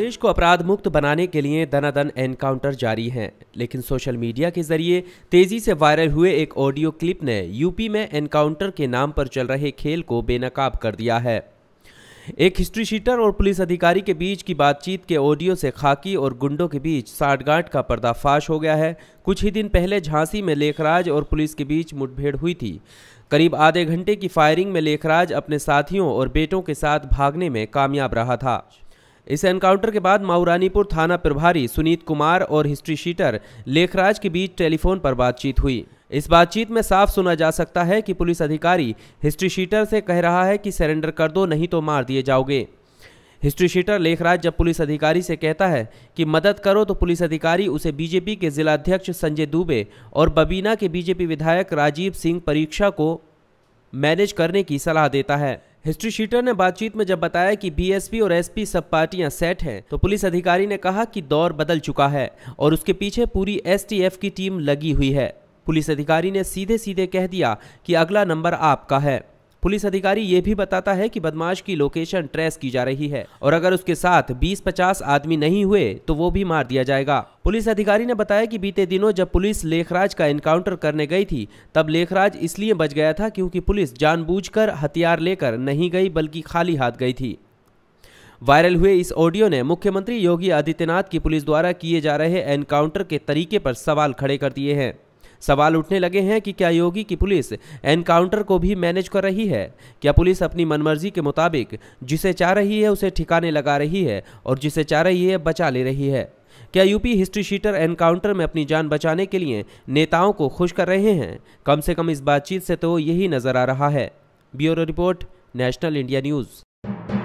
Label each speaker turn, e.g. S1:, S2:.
S1: प्रदेश को अपराध मुक्त बनाने के लिए दनादन एनकाउंटर जारी हैं, लेकिन सोशल मीडिया के ज़रिए तेज़ी से वायरल हुए एक ऑडियो क्लिप ने यूपी में एनकाउंटर के नाम पर चल रहे खेल को बेनकाब कर दिया है। एक हिस्ट्री शीटर और पुलिस अधिकारी के बीच की बातचीत के ऑडियो से खाकी और गुंडों के बीच साठगांठ का पर्दाफाश हो गया है। कुछ ही दिन पहले झांसी में लेखराज और पुलिस के बीच मुठभेड़ हुई थी। करीब आधे घंटे की फायरिंग में लेखराज अपने साथियों और बेटों के साथ भागने में कामयाब रहा था। इस एनकाउंटर के बाद माऊरानीपुर थाना प्रभारी सुनीत कुमार और हिस्ट्री शीटर लेखराज के बीच टेलीफोन पर बातचीत हुई। इस बातचीत में साफ़ सुना जा सकता है कि पुलिस अधिकारी हिस्ट्री शीटर से कह रहा है कि सरेंडर कर दो, नहीं तो मार दिए जाओगे। हिस्ट्री शीटर लेखराज जब पुलिस अधिकारी से कहता है कि मदद करो तो पुलिस अधिकारी उसे बीजेपी के जिलाध्यक्ष संजय दुबे और बबीना के बीजेपी विधायक राजीव सिंह परीक्षा को मैनेज करने की सलाह देता है। हिस्ट्री शीटर ने बातचीत में जब बताया कि बीएसपी और एसपी सब पार्टियाँ सेट हैं तो पुलिस अधिकारी ने कहा कि दौर बदल चुका है और उसके पीछे पूरी एसटीएफ की टीम लगी हुई है। पुलिस अधिकारी ने सीधे सीधे कह दिया कि अगला नंबर आपका है। पुलिस अधिकारी ये भी बताता है कि बदमाश की लोकेशन ट्रेस की जा रही है और अगर उसके साथ 20-50 आदमी नहीं हुए तो वो भी मार दिया जाएगा। पुलिस अधिकारी ने बताया कि बीते दिनों जब पुलिस लेखराज का एनकाउंटर करने गई थी, तब लेखराज इसलिए बच गया था क्योंकि पुलिस जानबूझकर हथियार लेकर नहीं गई, बल्कि खाली हाथ गई थी। वायरल हुए इस ऑडियो ने मुख्यमंत्री योगी आदित्यनाथ की पुलिस द्वारा किए जा रहे एनकाउंटर के तरीके पर सवाल खड़े कर दिए हैं। सवाल उठने लगे हैं कि क्या योगी की पुलिस एनकाउंटर को भी मैनेज कर रही है? क्या पुलिस अपनी मनमर्जी के मुताबिक जिसे चाह रही है उसे ठिकाने लगा रही है और जिसे चाह रही है बचा ले रही है? क्या यूपी हिस्ट्री शीटर एनकाउंटर में अपनी जान बचाने के लिए नेताओं को खुश कर रहे हैं? कम से कम इस बातचीत से तो यही नज़र आ रहा है। Bureau report, national India news.